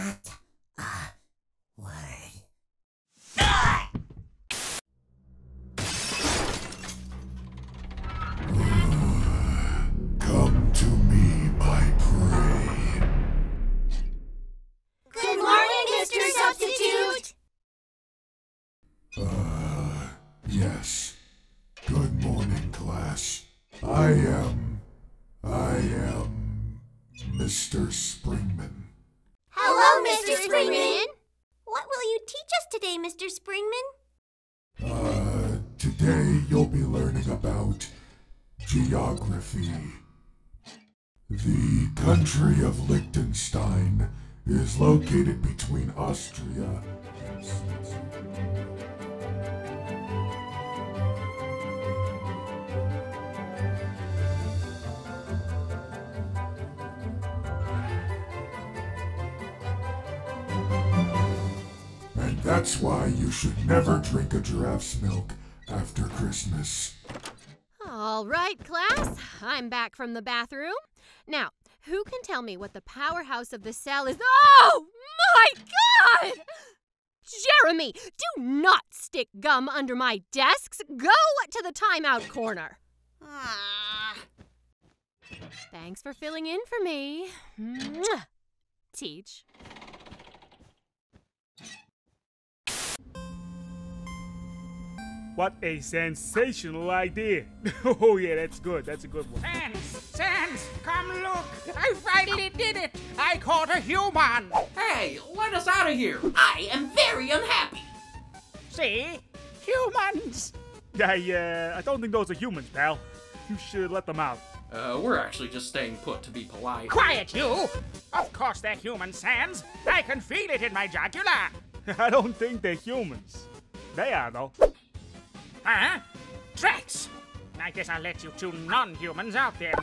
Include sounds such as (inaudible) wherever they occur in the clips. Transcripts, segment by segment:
Not a word. Come to me, my prey. Good morning, Mr. Substitute! Uh, yes. Good morning, class. I am. I am. Mr. Springman. Hello, Mr. Springman! What will you teach us today, Mr. Springman? Uh, today you'll be learning about geography. The country of Liechtenstein is located between Austria and Switzerland. That's why you should never drink a giraffe's milk after Christmas. All right, class. I'm back from the bathroom. Now, who can tell me what the powerhouse of the cell is? Oh my god! Jeremy, do not stick gum under my desks. Go to the timeout corner. Ah. Thanks for filling in for me. Mwah. Teach. What a sensational idea. (laughs) oh, yeah, that's good. That's a good one. Sans, Sans, come look! I finally did it! I caught a human! Hey, let us out of here! I am very unhappy! See? Humans! I, uh, I don't think those are humans, pal. You should let them out. Uh, we're actually just staying put to be polite. Quiet, you! Of course they're human, Sans! I can feel it in my jugular! (laughs) I don't think they're humans. They are, though. Huh? Tracks! I guess I'll let you two non-humans out there.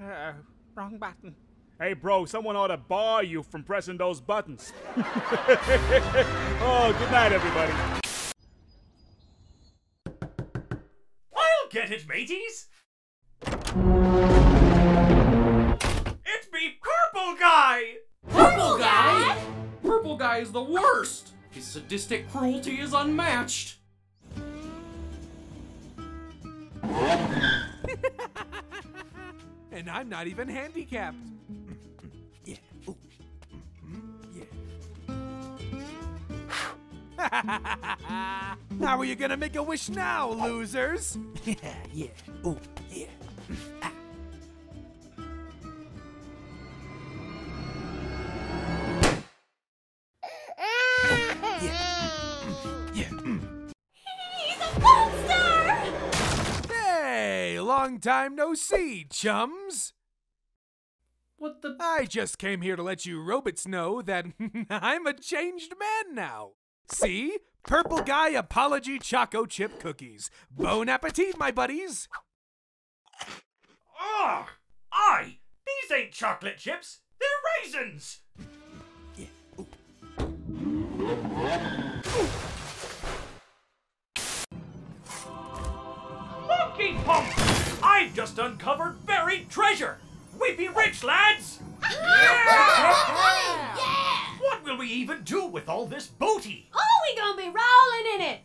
Uh, wrong button. Hey, bro, someone ought to bar you from pressing those buttons. (laughs) oh, good night, everybody. I'll get it, mateys! It's me, Purple Guy! Purple guy? Purple guy is the worst! His sadistic cruelty is unmatched! (laughs) and I'm not even handicapped. (laughs) yeah. Ooh. (laughs) Yeah. How are you gonna make a wish now, losers? yeah, yeah. Ooh, yeah. Long time no see, chums. What the? I just came here to let you robots know that (laughs) I'm a changed man now. See? Purple Guy Apology Choco Chip Cookies. Bon appetit, my buddies. Ugh! I! These ain't chocolate chips! They're raisins! Monkey Pump! I've just uncovered buried treasure! We be rich, lads! yeah! (laughs) What will we even do with all this booty? Oh, we gonna be rolling in it.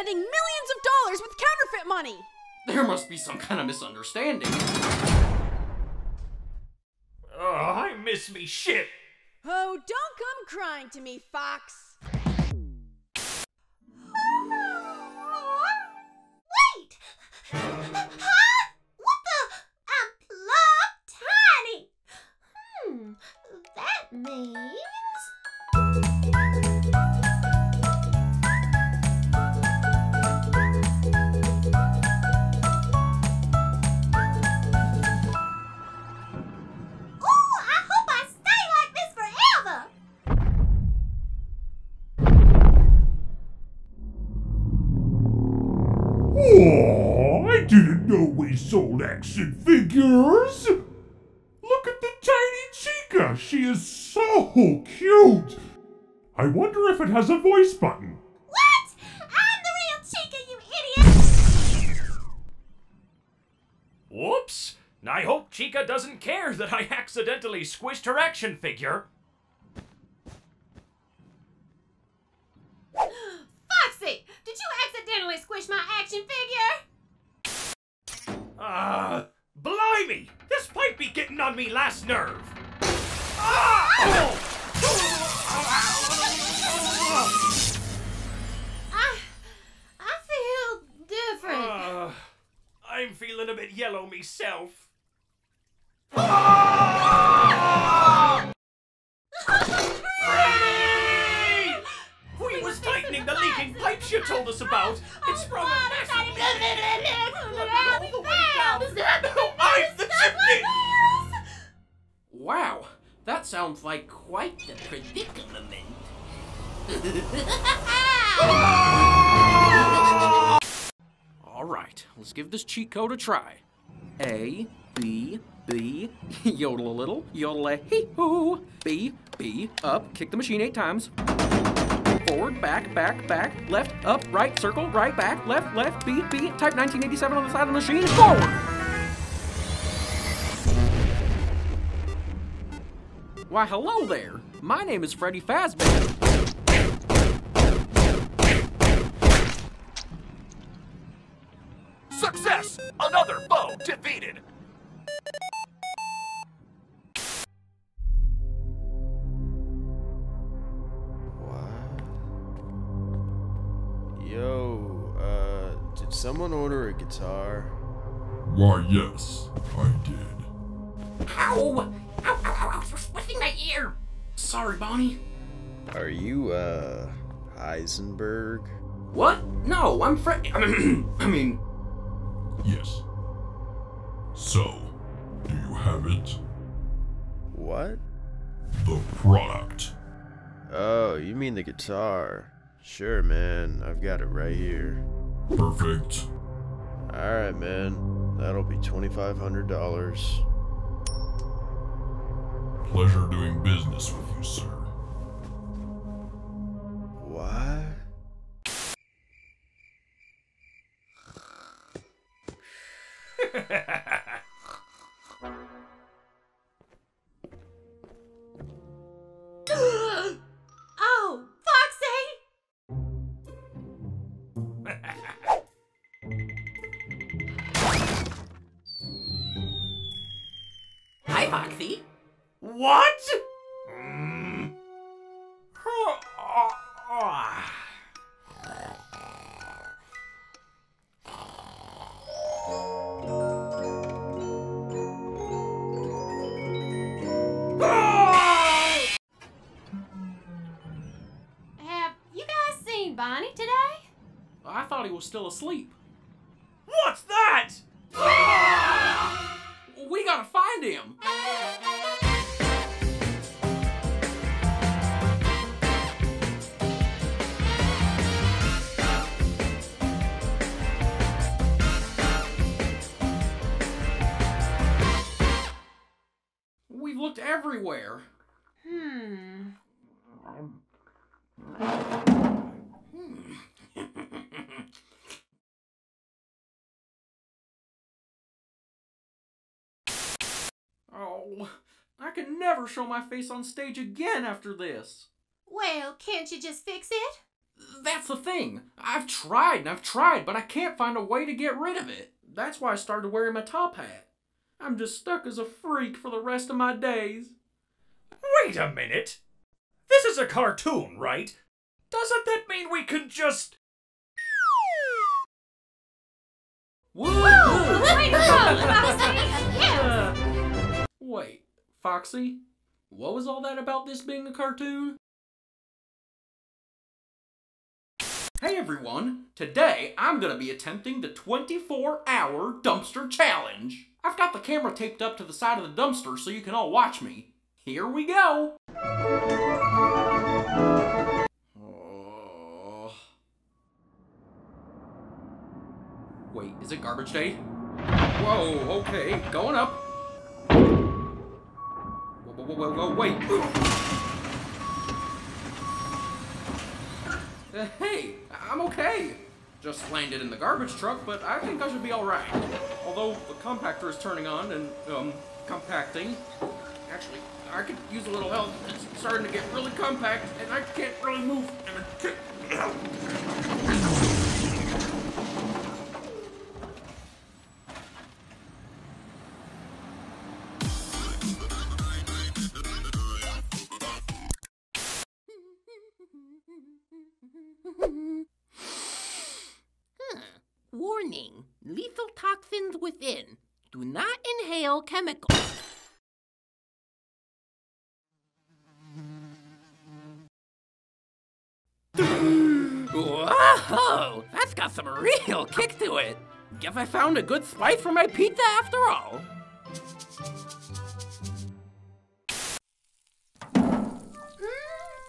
Spending millions of dollars with counterfeit money! There must be some kind of misunderstanding. Oh, I miss me shit! Oh, don't come crying to me, Fox! Wait! Huh? What the? I'm plumb tiny! Hmm, that means. Didn't know we sold action figures. Look at the tiny Chica. She is so cute. I wonder if it has a voice button. What? I'm the real Chica, you idiot! Whoops! I hope Chica doesn't care that I accidentally squished her action figure. (gasps) Foxy, did you accidentally squish my action figure? Ah, blimey! This might be getting on me last nerve. Ah! Oh. I, I feel different. Ah, I'm feeling a bit yellow myself. Ah! Freddy! We was tightening the leaking pipes you told us about. That sounds like quite the predicament. (laughs) All right, let's give this cheat code a try. A, B, B, (laughs) yodel a little, yodel a hee hoo. B, B, up, kick the machine eight times. Forward, back, back, back, left, up, right, circle, right, back, left, left, B, B, type 1987 on the side of the machine, forward! Why, hello there. My name is Freddy Fazbear. Success! Another foe defeated! What? Yo, uh, did someone order a guitar? Why, yes, I did. Ow! You're squishing my ear! Sorry, Bonnie. Are you, uh, Heisenberg? What? No, I'm Fred. (clears throat) I mean, (clears throat) I mean, Yes. So, do you have it? What? The product. Oh, you mean the guitar. Sure, man. I've got it right here. Perfect. Alright, man. That'll be $2,500. Pleasure doing business with you, sir. Was still asleep. What's that? (gasps) We gotta find him. We've looked everywhere. Hmm. (laughs) I can never show my face on stage again after this. Well, can't you just fix it? That's the thing. I've tried and I've tried, but I can't find a way to get rid of it. That's why I started wearing my top hat. I'm just stuck as a freak for the rest of my days. Wait a minute. This is a cartoon, right? Doesn't that mean we can just. Woo! Wait, no, Foxy! Yes! Wait, Foxy? What was all that about this being a cartoon? Hey everyone! Today I'm gonna be attempting the 24 hour dumpster challenge. I've got the camera taped up to the side of the dumpster so you can all watch me. Here we go! Oh. Wait, is it garbage day? Whoa, okay, going up. Whoa, whoa, wait. Uh, hey, I'm okay. Just landed in the garbage truck, but I think I should be alright. Although the compactor is turning on and, um, compacting. Actually, I could use a little help. It's starting to get really compact, and I can't really move. Warning lethal toxins within. Do not inhale chemicals. Whoa! That's got some real kick to it. Guess I found a good spice for my pizza after all.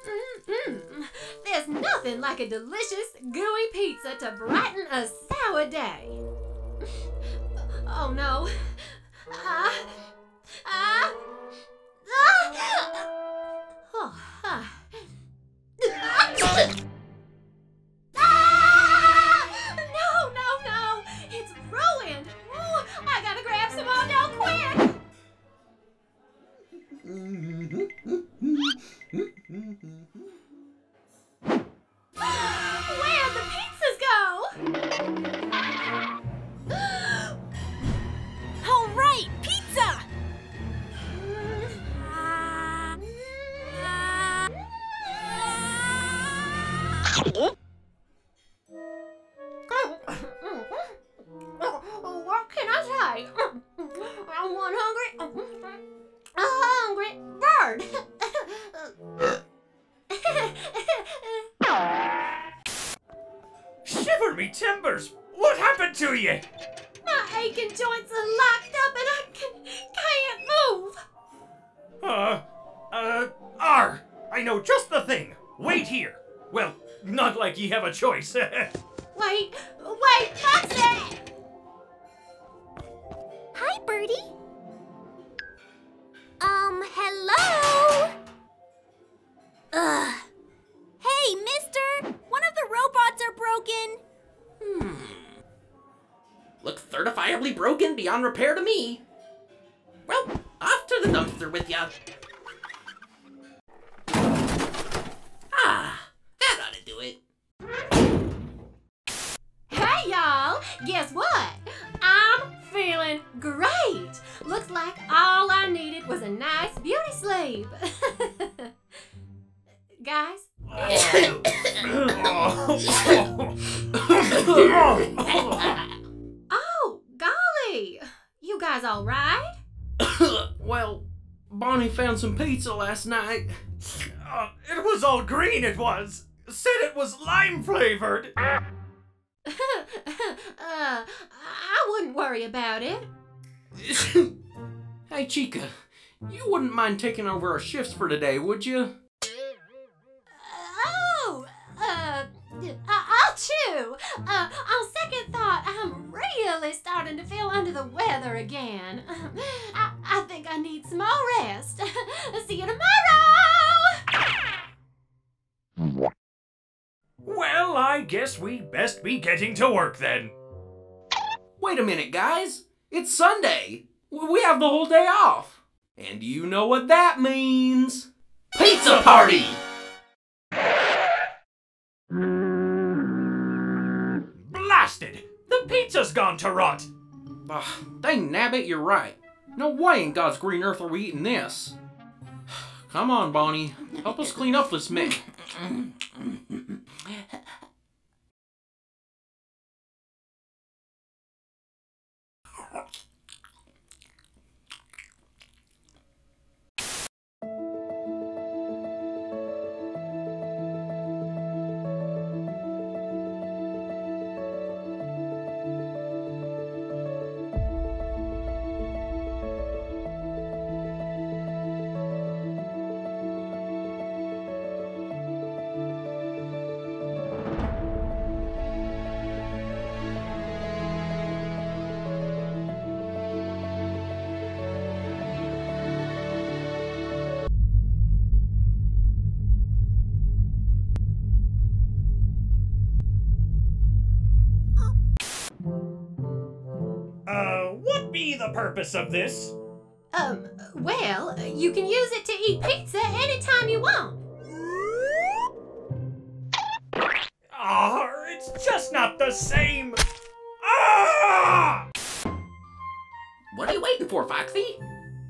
Mm-mm. There's nothing like a delicious, gooey pizza to brighten a sour day. (laughs) Oh no. What can I say? I'm one hungry, a hungry bird. Shiver me timbers! What happened to you? Ye have a choice. (laughs) Wait, wait, Foxy! Hi, Birdie. Um, hello? Ugh. Hey, mister! One of the robots are broken. Hmm. Looks certifiably broken beyond repair to me. Well, off to the dumpster with ya. Oh, golly! You guys all right? (coughs) well, Bonnie found some pizza last night. Uh, it was all green, it was. Said it was lime flavored. (laughs) uh, I wouldn't worry about it. (coughs) hey, Chica, you wouldn't mind taking over our shifts for today, would you? Uh, I- I'll chew. Uh, on second thought, I'm really starting to feel under the weather again. (laughs) I, I think I need some more rest. (laughs) See you tomorrow! Well, I guess we best be getting to work then. Wait a minute, guys. It's Sunday. We have the whole day off. And you know what that means. Pizza party! Blasted! The pizza's gone to rot. Ugh, dang nabbit, you're right. No way in God's green earth are we eating this. (sighs) Come on, Bonnie. Help us clean up this mess. Purpose of this? Um, well, you can use it to eat pizza anytime you want. Ah, it's just not the same. Ah! What are you waiting for, Foxy?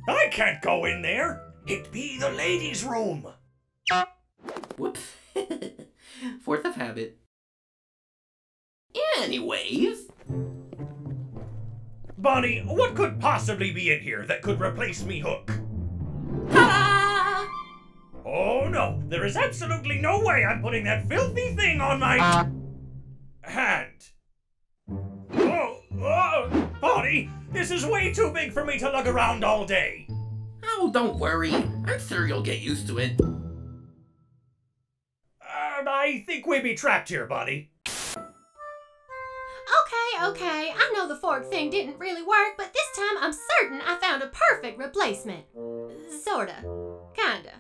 I can't go in there. It be the ladies' room. Whoops. (laughs) Fourth of habit. Anyways, Bonnie, what could possibly be in here that could replace me hook? Ha! Oh no, there is absolutely no way I'm putting that filthy thing on my hand. Oh, oh, Bonnie, this is way too big for me to lug around all day. oh, don't worry. I'm sure you'll get used to it. Um, I think we'd be trapped here, Bonnie. Okay, I know the fork thing didn't really work, but this time I'm certain I found a perfect replacement. Sorta. Kinda.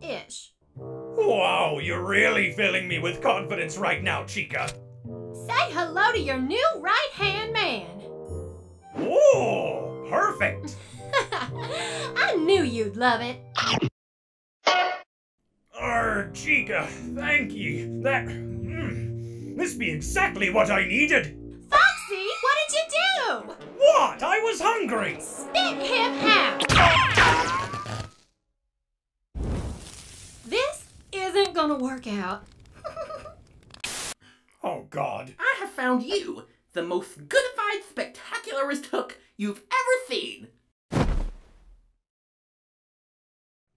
Ish. Wow, you're really filling me with confidence right now, Chica. Say hello to your new right hand man. Oh, perfect. (laughs) I knew you'd love it. Arr, Chica, thank you. That. Mm, this be exactly what I needed. What? Hungry. Spit him out. This isn't gonna work out. (laughs) Oh, God. I have found you the most goodified, spectacularest hook you've ever seen.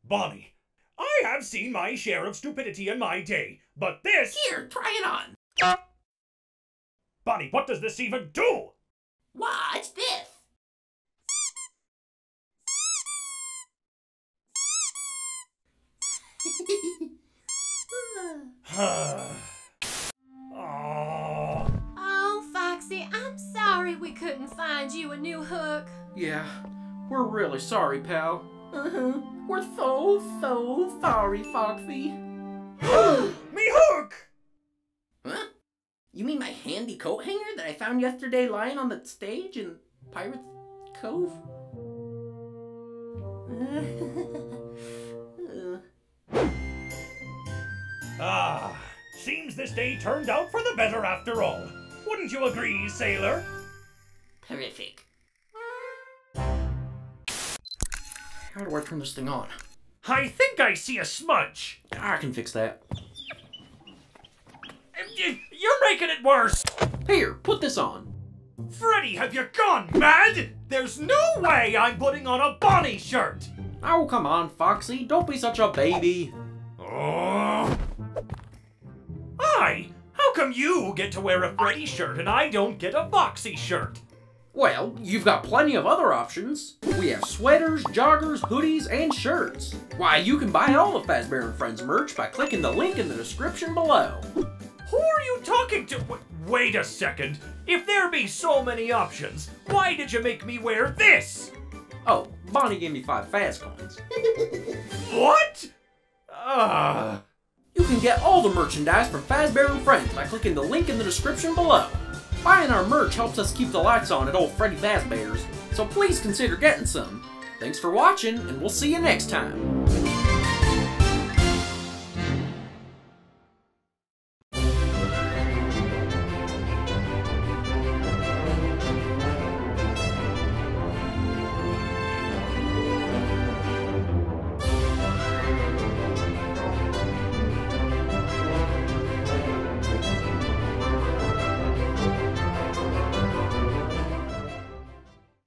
Bonnie, I have seen my share of stupidity in my day, but this. Here, try it on. Bonnie, what does this even do? Watch this. Oh. Oh, Foxy, I'm sorry we couldn't find you a new hook. Yeah, we're really sorry, pal. Uh-huh. We're so, so sorry, Foxy. (gasps) (gasps) Me hook! Huh? You mean my handy coat hanger that I found yesterday lying on the stage in Pirates Cove? (laughs) Ah, seems this day turned out for the better after all. Wouldn't you agree, sailor? Terrific. How do I turn this thing on? I think I see a smudge. I can fix that. You're making it worse. Here, put this on. Freddy, have you gone mad? There's no way I'm putting on a Bonnie shirt. Oh, come on, Foxy. Don't be such a baby. Oh. Come you get to wear a Freddy shirt and I don't get a Foxy shirt? Well, you've got plenty of other options. We have sweaters, joggers, hoodies, and shirts. Why, you can buy all of Fazbear and Friends merch by clicking the link in the description below. Who are you talking to? Wait a second. If there be so many options, why did you make me wear this? Oh, Bonnie gave me five Faz coins. What? Ah. Can get all the merchandise from Fazbear and Friends by clicking the link in the description below. Buying our merch helps us keep the lights on at old Freddy Fazbear's, so please consider getting some. Thanks for watching, and we'll see you next time.